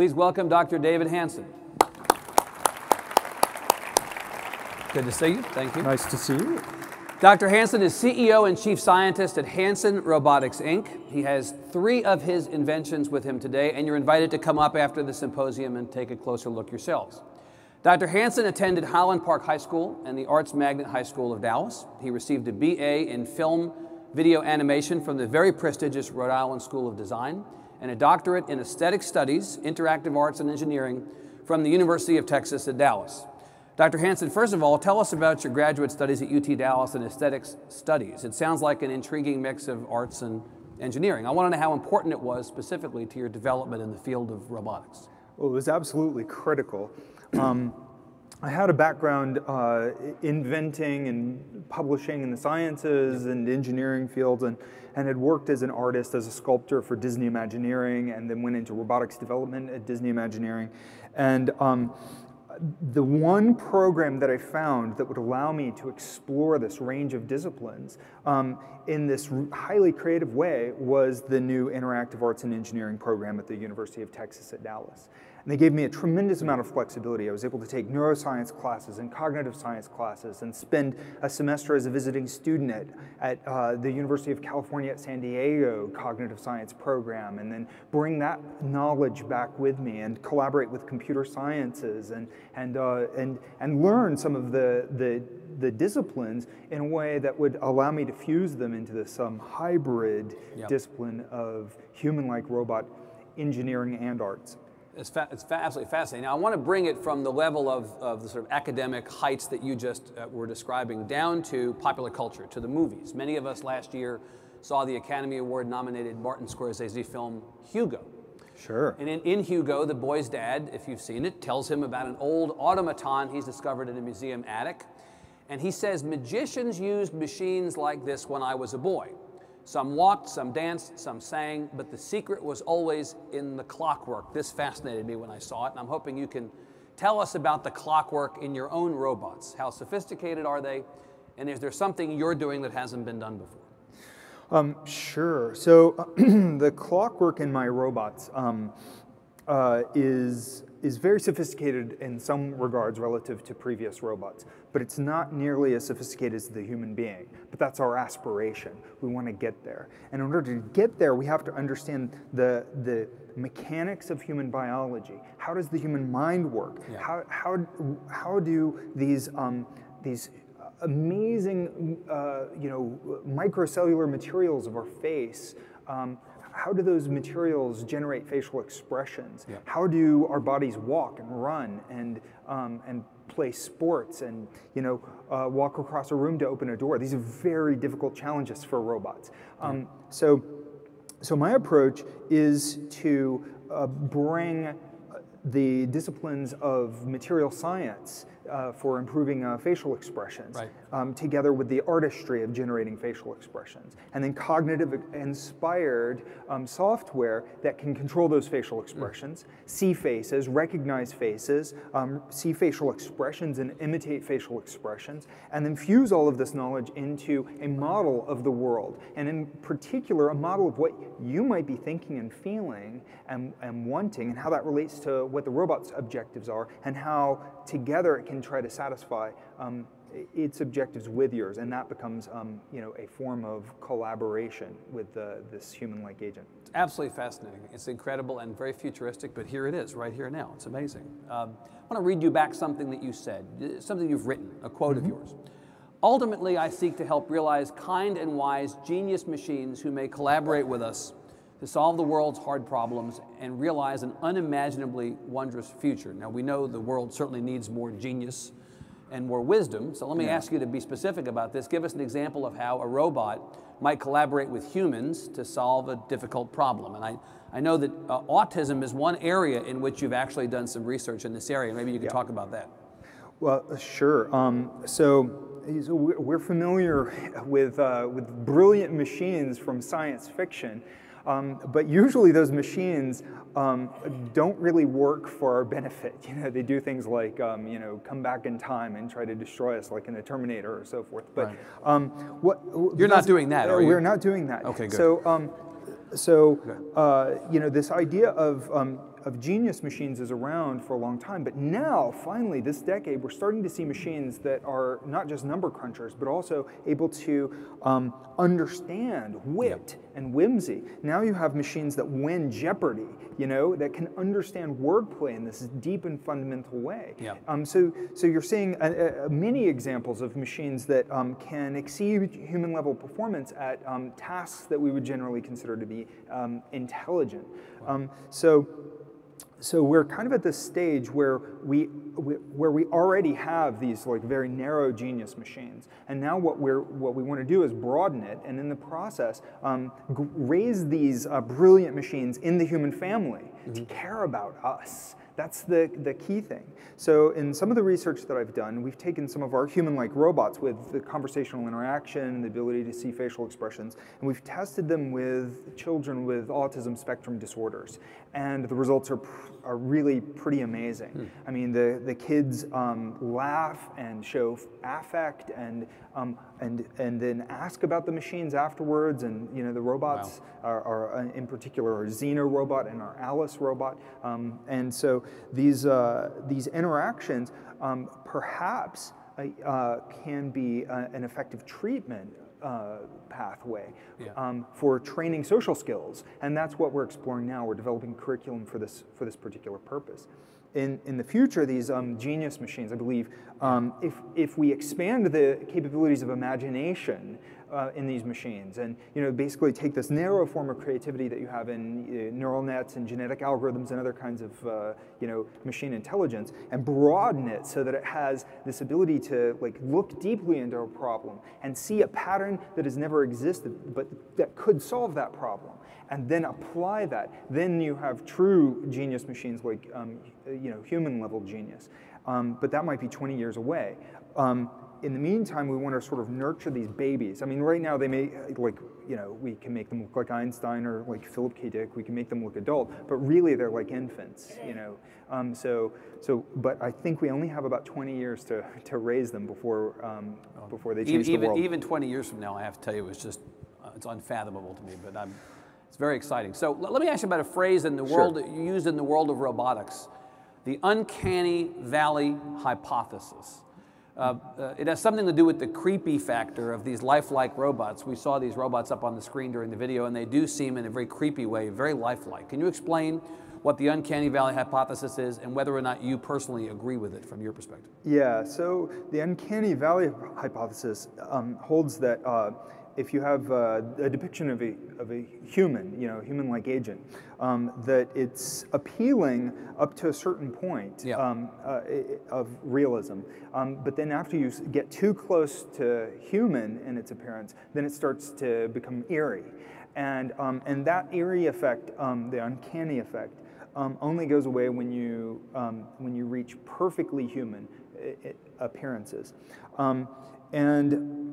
Please welcome Dr. David Hanson. Good to see you. Thank you. Nice to see you. Dr. Hanson is CEO and Chief Scientist at Hanson Robotics, Inc. He has three of his inventions with him today, and you're invited to come up after the symposium and take a closer look yourselves. Dr. Hanson attended Highland Park High School and the Arts Magnet High School of Dallas. He received a BA in film video animation from the very prestigious Rhode Island School of Design and a doctorate in aesthetic studies, interactive arts, and engineering from the University of Texas at Dallas. Dr. Hanson, first of all, tell us about your graduate studies at UT Dallas in aesthetics studies. It sounds like an intriguing mix of arts and engineering. I want to know how important it was specifically to your development in the field of robotics. Well, it was absolutely critical. Um, I had a background uh, inventing and publishing in the sciences and engineering fields and, and had worked as an artist, as a sculptor for Disney Imagineering and then went into robotics development at Disney Imagineering. And um, the one program that I found that would allow me to explore this range of disciplines um, in this highly creative way was the new Interactive Arts and Engineering program at the University of Texas at Dallas. And they gave me a tremendous amount of flexibility. I was able to take neuroscience classes and cognitive science classes and spend a semester as a visiting student at, at uh, the University of California at San Diego cognitive science program and then bring that knowledge back with me and collaborate with computer sciences and, and, uh, and, and learn some of the, the, the disciplines in a way that would allow me to fuse them into this um, hybrid yep. discipline of human-like robot engineering and arts. It's, fa it's fa absolutely fascinating. Now, I want to bring it from the level of, of the sort of academic heights that you just uh, were describing down to popular culture, to the movies. Many of us last year saw the Academy Award nominated Martin Scorsese film Hugo. Sure. And in, in, Hugo, the boy's dad, if you've seen it, tells him about an old automaton he's discovered in a museum attic. And he says, Magicians used machines like this when I was a boy. Some walked, some danced, some sang, but the secret was always in the clockwork. This fascinated me when I saw it, and I'm hoping you can tell us about the clockwork in your own robots. How sophisticated are they? And is there something you're doing that hasn't been done before? Um, sure. So the clockwork in my robots um, uh, is is very sophisticated in some regards relative to previous robots, but it's not nearly as sophisticated as the human being. But that's our aspiration. We want to get there. And in order to get there, we have to understand the, the mechanics of human biology. How does the human mind work? Yeah. How, how, how do these, um, these amazing uh, you know, microcellular materials of our face um, how do those materials generate facial expressions? Yeah. How do our bodies walk and run and, um, and play sports and you know, uh, walk across a room to open a door? These are very difficult challenges for robots. Um, so, so my approach is to uh, bring the disciplines of material science uh, for improving uh, facial expressions, right. um, together with the artistry of generating facial expressions, and then cognitive inspired um, software that can control those facial expressions, mm. see faces, recognize faces, um, see facial expressions and imitate facial expressions, and then fuse all of this knowledge into a model of the world, and in particular, a model of what you might be thinking and feeling and, and wanting, and how that relates to what the robot's objectives are, and how together it can try to satisfy um, its objectives with yours, and that becomes um, you know, a form of collaboration with this human-like agent. It's absolutely fascinating. It's incredible and very futuristic, but here it is, right here now. It's amazing. Um, I want to read you back something that you said, something you've written, a quote mm -hmm. of mm-hmm. yours. Ultimately, I seek to help realize kind and wise genius machines who may collaborate with us to solve the world's hard problems and realize an unimaginably wondrous future. Now, we know the world certainly needs more genius and more wisdom, so let me yeah. ask you to be specific about this. Give us an example of how a robot might collaborate with humans to solve a difficult problem. And I, I know that uh, autism is one area in which you've actually done some research in this area. Maybe you could yeah. talk about that. Well, sure. Um, so we're familiar with, uh, with brilliant machines from science fiction. Um, but usually those machines um, don't really work for our benefit. You know, they do things like, um, you know, come back in time and try to destroy us like in the Terminator or so forth. But right. Um, what... You're not doing that, are you? We're not doing that. Okay, good. So, um, so uh, you know, this idea of, um, of genius machines is around for a long time, but now, finally, this decade, we're starting to see machines that are not just number crunchers, but also able to um, understand wit and whimsy. Now you have machines that win Jeopardy, you know, that can understand wordplay in this deep and fundamental way. Yeah. Um, so, so you're seeing a, a, many examples of machines that um, can exceed human level performance at um, tasks that we would generally consider to be um, intelligent. Um, so so we're kind of at this stage where we, we, where we already have these like very narrow genius machines, and now what we're what we want to do is broaden it, and in the process, um, raise these uh, brilliant machines in the human family mm-hmm. to care about us that's the, the key thing. So in some of the research that I've done, we've taken some of our human-like robots with the conversational interaction, the ability to see facial expressions, and we've tested them with children with autism spectrum disorders. And the results are, are really pretty amazing. Hmm. I mean, the, the kids um, laugh and show affect and, um, and, and then ask about the machines afterwards. And, you know, the robots wow. are, are, uh, in particular, our Zeno robot and our Alice robot. Um, and so these, uh, these interactions um, perhaps uh, uh, can be uh, an effective treatment uh, pathway yeah. um, for training social skills, and that's what we're exploring now. We're developing curriculum for this for this particular purpose. In, in the future, these um, genius machines, I believe, um, if, if we expand the capabilities of imagination uh, in these machines. And you know, basically take this narrow form of creativity that you have in uh, neural nets and genetic algorithms and other kinds of uh, you know, machine intelligence and broaden it so that it has this ability to like look deeply into a problem and see a pattern that has never existed but that could solve that problem and then apply that, then you have true genius machines like um, you know, human level genius. Um, but that might be 20 years away. Um, in the meantime, we want to sort of nurture these babies. I mean, right now they may, like, you know, we can make them look like Einstein or like Philip K. Dick. We can make them look adult, but really they're like infants, you know. Um, so, so, but I think we only have about 20 years to, to raise them before, um, before they change even, the world. Even 20 years from now, I have to tell you, it's just, uh, it's unfathomable to me, but I'm, it's very exciting. So let me ask you about a phrase in the world, sure. used in the world of robotics, the uncanny valley hypothesis. Uh, uh, it has something to do with the creepy factor of these lifelike robots. We saw these robots up on the screen during the video, and they do seem in a very creepy way, very lifelike. Can you explain what the uncanny valley hypothesis is and whether or not you personally agree with it from your perspective? Yeah, so the uncanny valley hypothesis um, holds that uh, if you have uh, a depiction of a, of a human, you know, human-like agent, um, that it's appealing up to a certain point yeah. um, uh, of realism. Um, but then after you get too close to human in its appearance, then it starts to become eerie. And, um, and that eerie effect, um, the uncanny effect, um, only goes away when you, when you reach perfectly human appearances. and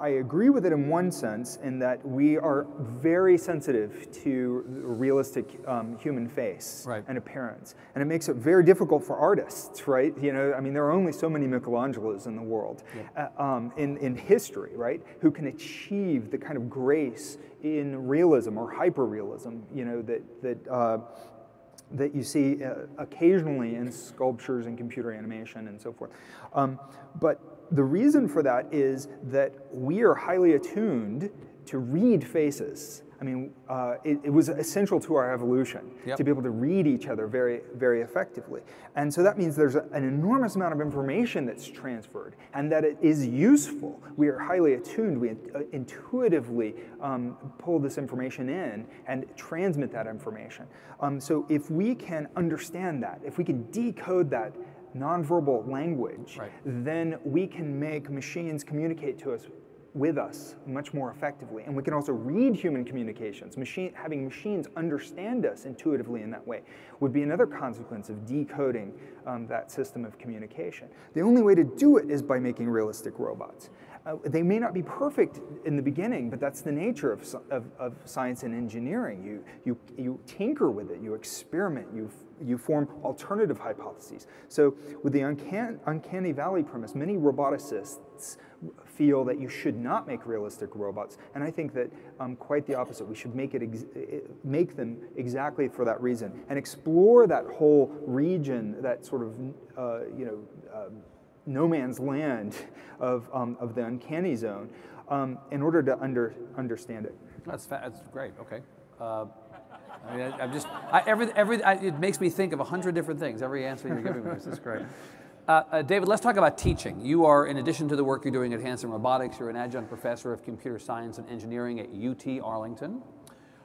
I agree with it in one sense, in that we are very sensitive to realistic um, human face right. and appearance, and it makes it very difficult for artists, right? You know, I mean, there are only so many Michelangelos in the world, yeah. uh, um, in in history, right, who can achieve the kind of grace in realism or hyperrealism, you know, that that. Uh, that you see uh, occasionally in sculptures and computer animation and so forth. Um, but the reason for that is that we are highly attuned to read faces. I mean, uh, it, it, was essential to our evolution yep. to be able to read each other very, very effectively. And so that means there's a, an enormous amount of information that's transferred and that it is useful. We are highly attuned. We uh, intuitively um, pull this information in and transmit that information. Um, so if we can understand that, if we can decode that nonverbal language, right. then we can make machines communicate to us with us much more effectively. And we can also read human communications. Machine, having machines understand us intuitively in that way would be another consequence of decoding um, that system of communication. The only way to do it is by making realistic robots. Uh, they may not be perfect in the beginning, but that's the nature of, of, of, science and engineering. You, you, you tinker with it, you experiment, you, you form alternative hypotheses. So with the uncanny, uncanny valley premise, many roboticists feel that you should not make realistic robots, and I think that um, quite the opposite. We should make, it make them exactly for that reason and explore that whole region, that sort of, uh, you know, uh, no man's land of, um, of the uncanny zone um, in order to under, understand it. That's, that's great, okay. Uh, I mean, I, am just, I, every, every, I, it makes me think of a hundred different things, every answer you're giving me. This is great. Uh, uh, David, let's talk about teaching. You are, in addition to the work you're doing at Hanson Robotics, you're an adjunct professor of computer science and engineering at UT Arlington.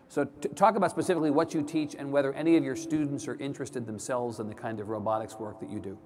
So talk about specifically what you teach and whether any of your students are interested themselves in the kind of robotics work that you do.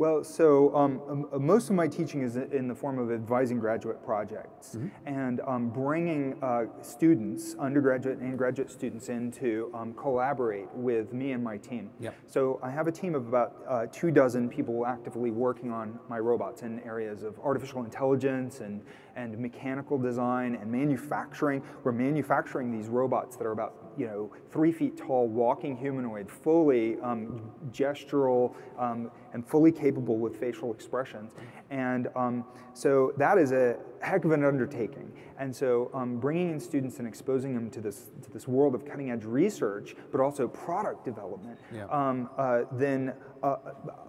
Well, so um, most of my teaching is in the form of advising graduate projects mm -hmm. and um, bringing uh, students, undergraduate and graduate students in to um, collaborate with me and my team. Yep. So I have a team of about uh, two dozen people actively working on my robots in areas of artificial intelligence and, and mechanical design and manufacturing. We're manufacturing these robots that are about you know, three feet tall, walking humanoid, fully um, gestural um, and fully capable with facial expressions. And um, so that is a heck of an undertaking. And so um, bringing in students and exposing them to this, to this world of cutting edge research, but also product development, yeah. Um, uh, then uh,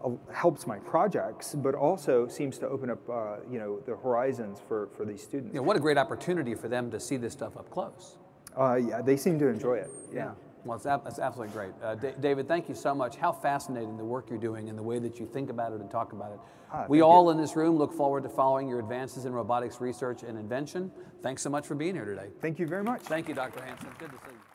uh, helps my projects, but also seems to open up uh, you know, the horizons for, for these students. Yeah, what a great opportunity for them to see this stuff up close. Uh, yeah, they seem to enjoy it. Yeah. yeah. Well, it's, it's absolutely great. Uh, David, thank you so much. How fascinating the work you're doing and the way that you think about it and talk about it. Ah, we all you. in this room look forward to following your advances in robotics research and invention. Thanks so much for being here today. Thank you very much. Thank you, Dr. Hanson. Good to see you.